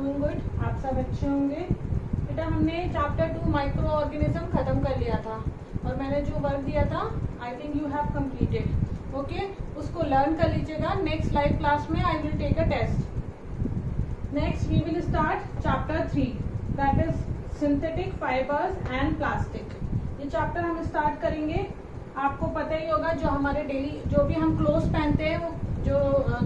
Doing good आप सब अच्छे होंगे। बेटा, हमने चैप्टर टू माइक्रो ऑर्गेनिज्म खत्म कर लिया था और मैंने जो वर्क दिया था I think you have completed okay उसको लर्न कर लीजिएगा। नेक्स्ट लाइव क्लास में I will take a test next we will start chapter three that is synthetic fibres and plastic ये चैप्टर हम स्टार्ट करेंगे। आपको पता ही होगा, जो हमारे डेली जो भी हम क्लोथ पहनते हैं, वो, जो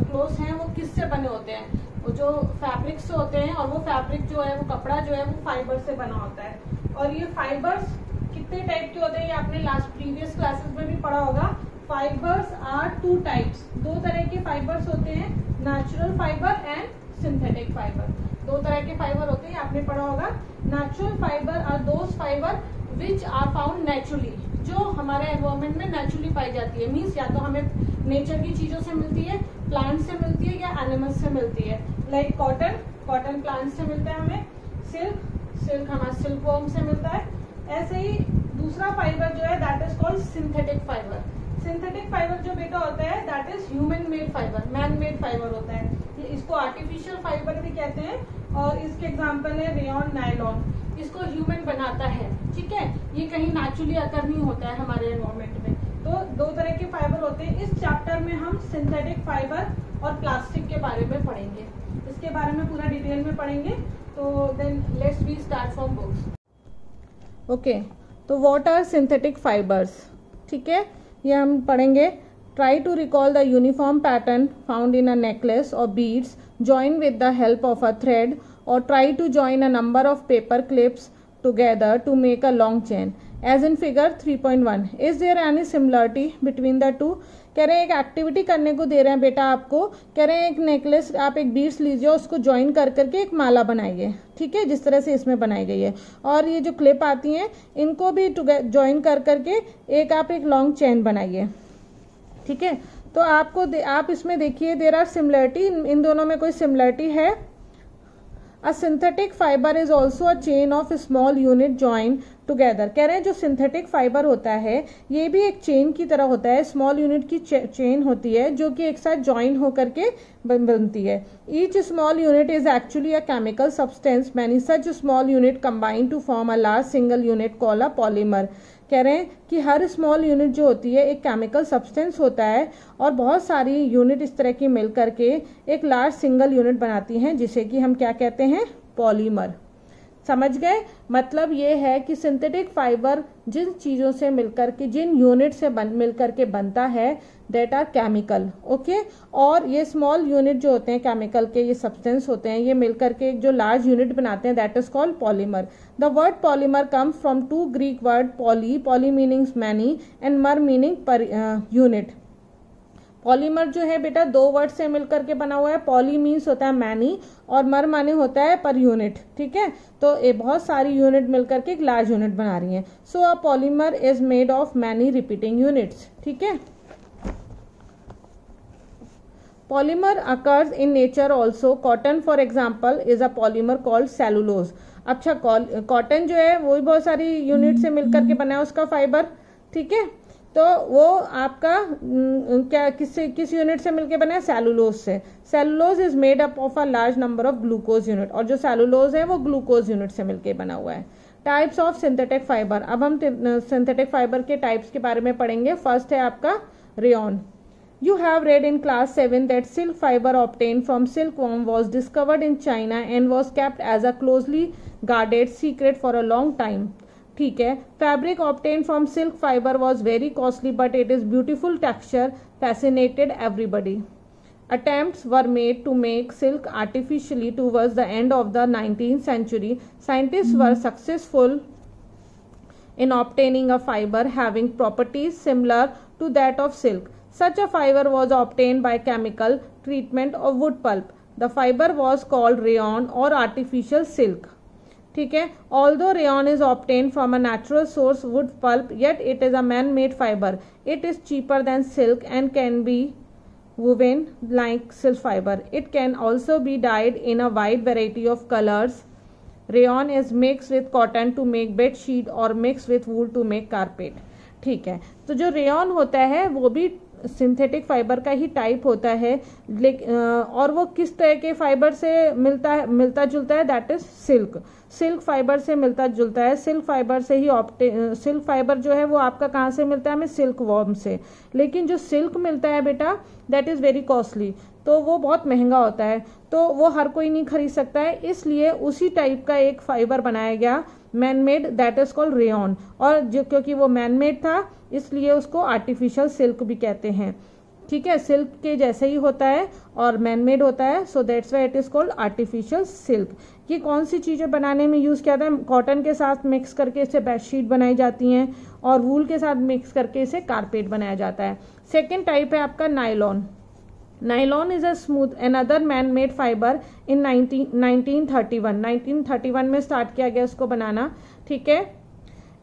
क्लोथ हैं, वो किससे बने होते हैं? जो फैब्रिक से होते हैं और वो फैब्रिक जो है, वो कपड़ा जो है, वो फाइबर से बना होता है। और ये फाइबर्स कितने टाइप के होते हैं, ये आपने लास्ट प्रीवियस क्लासेस में भी पढ़ा होगा। फाइबर्स आर टू टाइप्स दो तरह के फाइबर्स होते हैं natural fibre and synthetic fibre दो तरह के फाइबर होते हैं आपने पढ़ा होगा। Natural fibre are those fibre which are found naturally जो हमारे एनवायरमेंट में नेचुरली पाई जाती है। मीन्स या तो हमें नेचर की चीज़ों से मिलती है प्लांट से मिलती है या एनिमल्स से मिलती है? लाइक कॉटन कॉटन प्लांट से मिलता है हमें। सिल्क सिल्क हमारा सिल्क वॉर्म से मिलता है। ऐसे ही दूसरा फाइबर जो है that is called synthetic fibre synthetic fibre जो बेटा होता है that is human made fibre man made fibre होता है। इसको आर्टिफिशियल फाइबर भी कहते हैं, और इसके एग्ज़ाम्पल है रेन नाइलॉन इसको ह्यूमन बनाता है, ठीक है? ये कहीं नेचुरली अकर नहीं होता है हमारे एनवायरमेंट में। तो दो तरह के फाइबर होते हैं। इस चैप्टर में हम सिंथेटिक फाइबर और प्लास्टिक के बारे में पढ़ेंगे। इसके बारे में पूरा डिटेल में पढ़ेंगे। तो then let's we start from books okay तो वॉट आर सिंथेटिक फाइबर्स ठीक है? ये हम पढ़ेंगे। Try to recall the uniform pattern found in a necklace और beads join with the help of a thread or try to join a number of paper clips together to make a long chain. As in figure 3.1 is there any similarity between the two कह रहे हैं, एक activity करने को दे रहे हैं बेटा आपको। कह रहे हैं, एक नेकलेस आप एक बीड्स लीजिए, उसको ज्वाइन कर करके एक माला बनाइए। ठीक है? जिस तरह से इसमें बनाई गई है। और ये जो क्लिप आती हैं, इनको भी ज्वाइन कर करके एक आप एक लॉन्ग चेन बनाइए। ठीक है? तो आपको आप इसमें देखिए देर आर सिमिलरिटी इन दोनों में कोई सिमिलरिटी है? A synthetic fibre is also a chain of small unit join together कह रहे हैं, जो सिंथेटिक फाइबर होता है, ये भी एक चेन की तरह होता है स्मॉल यूनिट की चेन होती है, जो कि एक साथ ज्वाइन होकर के बनती है। Each small unit is actually a chemical substance many such small unit combine to form a large single unit call a polymer कह रहे हैं कि हर स्मॉल यूनिट जो होती है, एक केमिकल सब्सटेंस होता है, और बहुत सारी यूनिट इस तरह की मिल करके एक लार्ज सिंगल यूनिट बनाती हैं, जिसे कि हम क्या कहते हैं? पॉलीमर समझ गए? मतलब ये है कि सिंथेटिक फाइबर जिन चीज़ों से मिलकर के, जिन यूनिट से बन, मिलकर के बनता है देट आर केमिकल ओके और ये स्मॉल यूनिट जो होते हैं केमिकल के ये सब्सटेंस होते हैं, ये मिलकर के जो लार्ज यूनिट बनाते हैं that is called polymer the word polymer comes from two Greek word poly poly meanings many and mer meaning per unit polymer जो है बेटा, दो वर्ड से मिलकर के बना हुआ है। पॉली मीन्स होता है मैनी और मर माने होता है पर यूनिट ठीक है? तो ये बहुत सारी यूनिट मिलकर के एक लार्ज यूनिट बना रही हैं। So a polymer is made of many repeating units ठीक है? Polymer occurs in nature also cotton for example is a polymer called cellulose अच्छा कॉटन जो है, वो भी बहुत सारी यूनिट से मिलकर के बना है उसका फाइबर ठीक है? तो वो आपका क्या, किस किस यूनिट से मिलके बना है? सेलुलोज से। Cellulose is made up of a large number of glucose unit और जो सेलुलोज है, वो ग्लूकोज यूनिट से मिलके बना हुआ है। टाइप्स ऑफ़ सिंथेटिक फाइबर अब हम सिंथेटिक फाइबर के टाइप्स के बारे में पढ़ेंगे। फ़र्स्ट है आपका rayon You have read in class 7 that silk fiber obtained from silkworm was discovered in China and was kept as a closely guarded secret for a long time. ठीक है fabric obtained from silk fibre was very costly but it is beautiful texture fascinated everybody attempts were made to make silk artificially towards the end of the 19th century scientists were successful in obtaining a fiber having properties similar to that of silk such a fiber was obtained by chemical treatment of wood pulp the fiber was called rayon or artificial silk ठीक है? Although rayon is obtain from a natural source wood pulp yet it is a man made fibre it is cheaper than silk and can be woven like silk fibre it can also be dyed in a wide variety of colours rayon is mix with cotton to make bed sheet और mix with wool to make carpet ठीक है? तो जो rain होता है, वो भी synthetic fibre का ही टाइप होता है लेकिन और वो किस तरह के फाइबर से मिलता है, मिलता जुलता है? That is silk silk fibre से मिलता जुलता है। सिल्क फाइबर से ही ऑप्टे सिल्क फाइबर जो है वो आपका कहाँ से मिलता है? हमें सिल्क वॉर्म से। लेकिन जो सिल्क मिलता है बेटा दैट इज़ वेरी कॉस्टली तो वो बहुत महँगा होता है। तो वो हर कोई नहीं खरीद सकता है। इसलिए उसी टाइप का एक फाइबर बनाया गया। Man made that is called rayon और जो, क्योंकि वो मैन मेड था, इसलिए उसको आर्टिफिशियल सिल्क भी कहते हैं। ठीक है सिल्क के जैसे ही होता है और मैन मेड होता है so that's why it is called artificial silk ये कौन सी चीज़ें बनाने में यूज़ किया था? कॉटन के साथ मिक्स करके इसे बेडशीट बनाई जाती हैं और वूल के साथ मिक्स करके इसे कारपेट बनाया जाता है। सेकेंड टाइप है आपका nylon a smooth another man made fibre in nineteen thirty one nineteen thirty one में स्टार्ट किया गया इसको बनाना, ठीक है?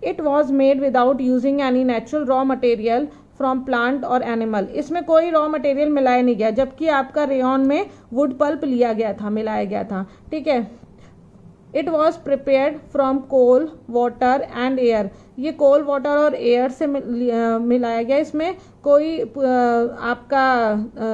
It was made without using any natural raw material from plant और एनिमल इसमें कोई रॉ मटेरियल मिलाया नहीं गया, जबकि आपका रेन में वुड पल्प लिया गया था, मिलाया गया था, ठीक है? It was prepared from coal water and air ये कोल वाटर और एयर से मिलाया गया। इसमें कोई आपका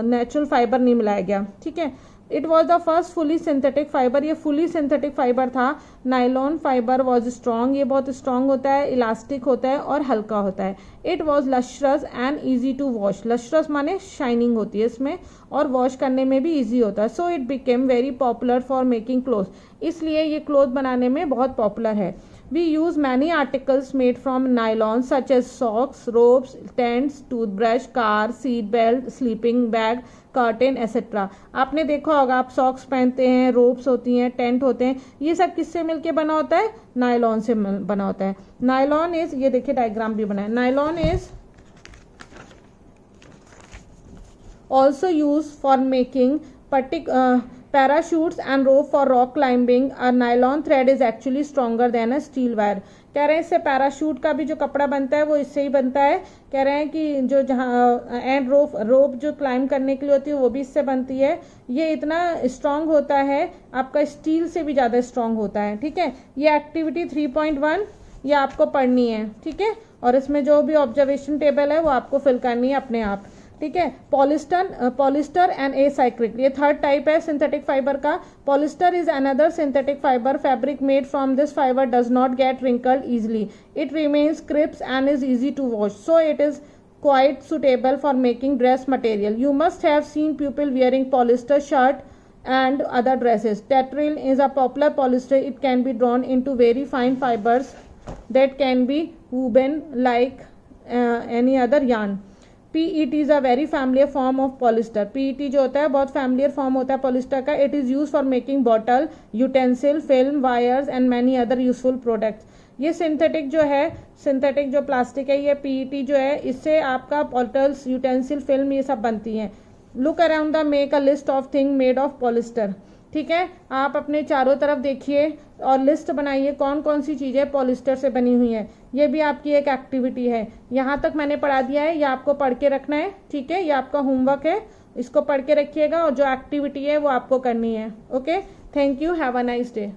नेचुरल फाइबर नहीं मिलाया गया। ठीक है? It was the first fully synthetic fibre ये फुली सिंथेटिक फाइबर था. नाइलॉन फाइबर वॉज़ स्ट्रॉन्ग ये बहुत स्ट्रॉन्ग होता है इलास्टिक होता है और हल्का होता है. It was lustrous and easy to wash lustrous माने शाइनिंग होती है इसमें और वॉश करने में भी ईजी होता है. So it became very popular for making cloth इसलिए ये क्लोथ बनाने में बहुत पॉपुलर है. We use many articles made from nylon such as socks, ropes, tents, toothbrush, car, seat belt, sleeping bag, curtain et cetera आपने देखा होगा आप सॉक्स पहनते हैं रोप्स होती हैं टेंट होते हैं ये सब किससे मिलके बना होता है? नायलॉन से बना होता है। नायलॉन इज़ ये देखिए डायग्राम भी बना है। Nylon is also use for making पर्टिक parachutes and rope for rock climbing a nylon thread is actually stronger than a steel wire. कह रहे हैं इससे पैराशूट का भी जो कपड़ा बनता है, वो इससे ही बनता है। कह रहे हैं कि जो जहाँ एंड रोप रोप जो क्लाइंब करने के लिए होती है, वो भी इससे बनती है। ये इतना स्ट्रांग होता है, आपका स्टील से भी ज़्यादा स्ट्रांग होता है, ठीक है? ये एक्टिविटी 3.1 ये आपको पढ़नी है, ठीक है? और इसमें जो भी ऑब्जर्वेशन टेबल है, वो आपको फिल करनी है अपने आप। ठीक है? Polyester polyester and acrylic ये थर्ड टाइप है सिंथेटिक फाइबर का. Polyester is another synthetic fibre fabric made from this fibre does not get wrinkled easily it remains crisp and is easy to wash so it is quite suitable for making dress material you must have seen people wearing polyester shirt and other dresses terylene is a popular polyester it can be drawn into very fine fibres that can be woven like any other yarn PET is a very familiar form of polyester PET जो होता है, बहुत familiar form होता है polyester का. It is use for making bottle utensil film wires and many other useful products ये synthetic जो है सिंथेटिक जो प्लास्टिक है, ये पीईटी जो है, इससे आपका बॉटल्स यूटेंसिल फ़िल्म ये सब बनती हैं. Look around the make a list of thing made of polyester ठीक है? आप अपने चारों तरफ़ देखिए और लिस्ट बनाइए कौन कौन सी चीज़ें पॉलिस्टर से बनी हुई हैं। ये भी आपकी एक एक्टिविटी है। यहाँ तक मैंने पढ़ा दिया है, ये आपको पढ़ के रखना है, ठीक है? ये आपका होमवर्क है। इसको पढ़ के रखिएगा और जो एक्टिविटी है वो आपको करनी है okay thank you have a nice day